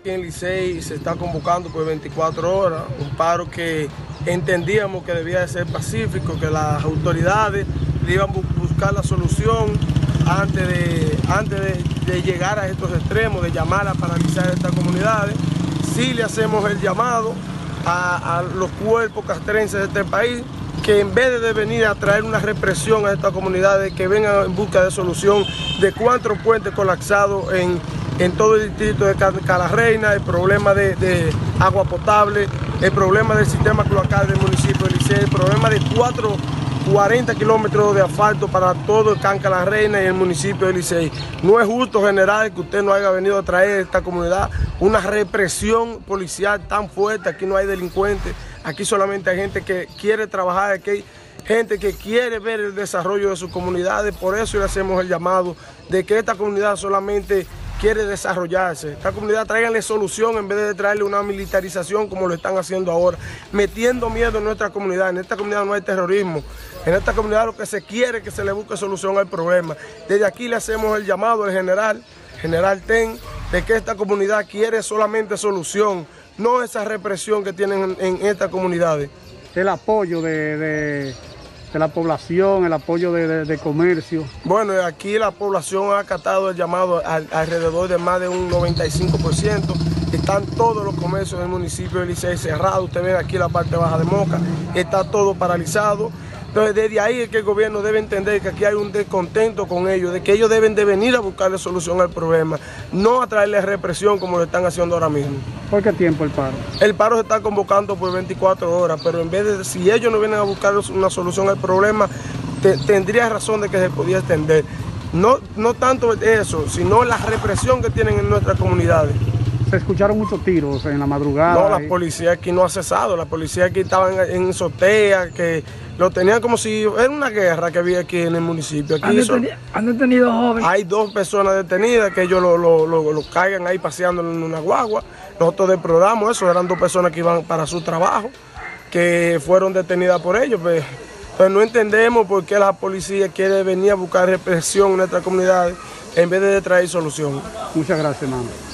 aquí en Licey se está convocando por 24 horas, un paro que entendíamos que debía de ser pacífico, que las autoridades iban a buscar la solución antes de, antes de, llegar a estos extremos, de llamar a paralizar estas comunidades. Sí le hacemos el llamado a, a los cuerpos castrenses de este país que en vez de venir a traer una represión a estas comunidades, que vengan en busca de solución de cuatro puentes colapsados en, en todo el distrito de Calarreina, el problema de, agua potable, el problema del sistema cloacal del municipio de Licey, el problema de cuatro 40 kilómetros de asfalto para todo el Canca la Reina y el municipio de Licey. No es justo, general, que usted no haya venido a traer a esta comunidad una represión policial tan fuerte. Aquí no hay delincuentes, aquí solamente hay gente que quiere trabajar, aquí gente que quiere ver el desarrollo de sus comunidades. Por eso le hacemos el llamado de que esta comunidad solamente quiere desarrollarse. Esta comunidad tráiganle solución en vez de traerle una militarización como lo están haciendo ahora, metiendo miedo en nuestra comunidad. En esta comunidad no hay terrorismo. En esta comunidad lo que se quiere es que se le busque solución al problema. Desde aquí le hacemos el llamado al general, general Ten, de que esta comunidad quiere solamente solución, no esa represión que tienen en, estas comunidades. El apoyo de de la población, el apoyo de, comercio? Bueno, aquí la población ha acatado el llamado alrededor de más de un 95%. Están todos los comercios del municipio de Licey cerrados. Usted ve aquí la parte baja de Moca, está todo paralizado. Entonces, desde ahí es que el gobierno debe entender que aquí hay un descontento con ellos, de que ellos deben de venir a buscarle solución al problema, no a traerle represión como lo están haciendo ahora mismo. ¿Por qué tiempo el paro? El paro se está convocando por 24 horas, pero en vez de, si ellos no vienen a buscar una solución al problema, tendría razón de que se podía extender. No, no tanto eso, sino la represión que tienen en nuestras comunidades se escucharon muchos tiros en la madrugada. No, la policía aquí no ha cesado. La policía aquí estaba en, en sotea, que lo tenían como si era una guerra que había aquí en el municipio. Aquí ¿Han, detenido, jóvenes? Hay dos personas detenidas que ellos lo, lo, caigan ahí paseando en una guagua. Nosotros deploramos eso, eran dos personas que iban para su trabajo, que fueron detenidas por ellos. Pues, pues no entendemos por qué la policía quiere venir a buscar represión en nuestra comunidad en vez de traer solución. Muchas gracias, hermano.